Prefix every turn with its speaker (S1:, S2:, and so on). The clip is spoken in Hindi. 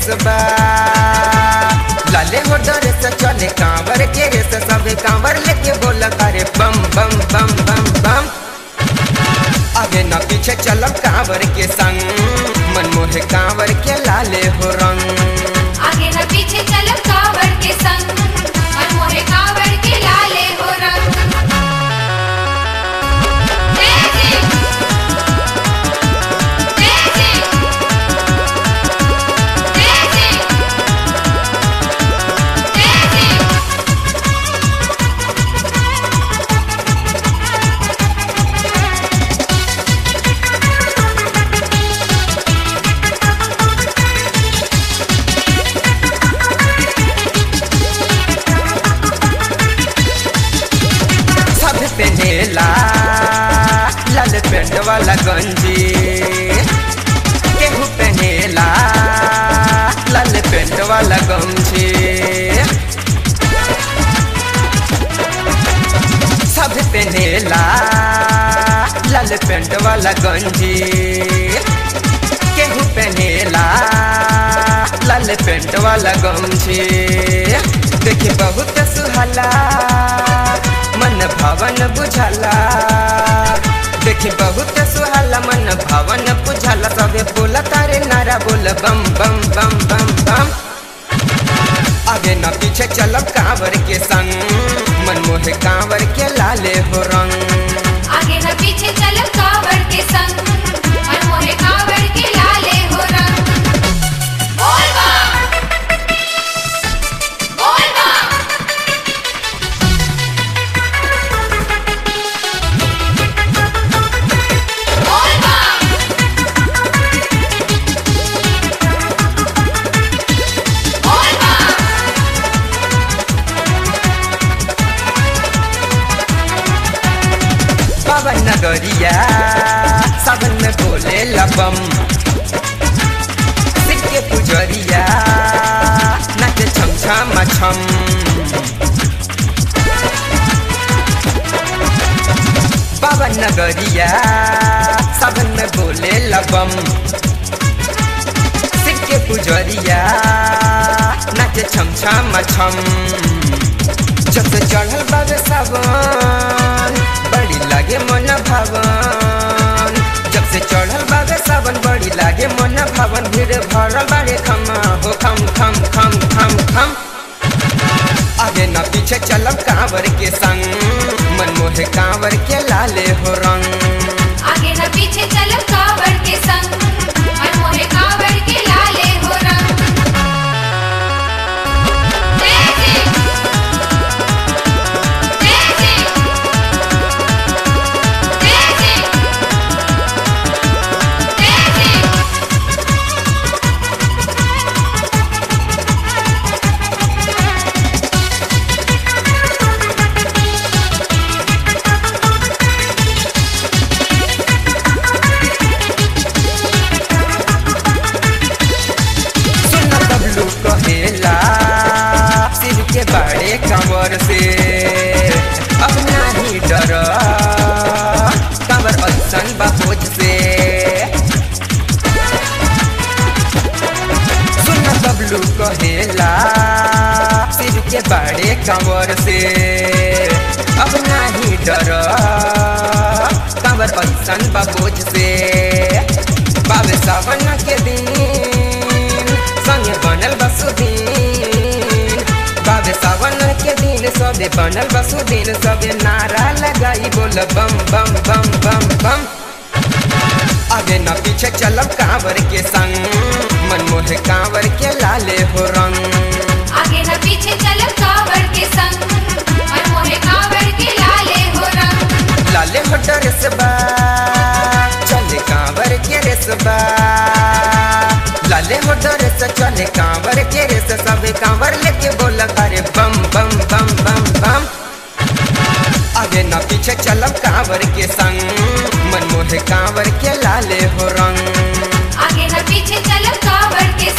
S1: रेसबा लाले हो डरे से चले कांवर के रेस सबे कांवर लेके बोला करे बम बम बम बम बम। आगे न पीछे चलब कांवर के संग। मन मोहे कांवर के लाले हो रंग।
S2: आगे न पीछे चल कांवर के संग।
S1: पहनेला लाल पेंट वाला गंजी केहू पहनेला, लाल पेंट वाला गमछी सब पहनेला, लाल पेंट वाला गंजी केहू पहनेला, लाल पेंट वाला गमछी देखी बहुत सुहाला। मन भवन बुझाला। देखी बहुत सुहाला मन भवन बुझाला। सबे बोला तारे नारा बोल बम बम बम बम बम। आगे न पीछे चलब कांवर के संग। मन मोहे कांवर के लाले हो रंग।
S2: आगे न पीछे चल कावड़ के संग। मन मोहे कावड़
S1: नगरिया सावन में बोले लबम। सिक्के पुजरिया, नाचे छम छम छम पवन नगरिया, सावन में बोले लबम। सिक्के पुजरिया, नाचे छम छम छम जब से चढ़ल बाबे सावन लागे मन भवन। जब से चढ़ल बाबे सावन, बड़ी लागे मन भवन। भीड़ भरल बारे, खमा हो, खम खम खम खम खम। आगे न पीछे चलब कांवर के संग। मन मोहे कांवर के लाले हो रंग। बड़े कंवर से। अब नहीं डर। कंवर असन बहोज से। सुन बबलू कहेला सिर के बड़े कंवर से। अब नहीं डर। कंवर असन बहोज से। बाबे सावन के दिन, संगे बनल के दिन सबे बनल बसुदीन सबे नारा लगाई बोल बम बम बम बम बम। आगे न पीछे चलब कांवर के संग मन मोहे कांवर के लाले हो रंग।
S2: आगे न पीछे चल कावड़ के संग मन मोहे कावड़ के लाले हो रंग।
S1: लाले हो डरेसबा चले कांवर के रेसबा काले मोटर से चले कांवर के रे से सबे कांवर लेके बोला अरे बम बम बम बम बम। आगे ना पीछे चल कांवर के संग मन मोहे कांवर के लाले हो रंग। आगे ना पीछे चल कांवर के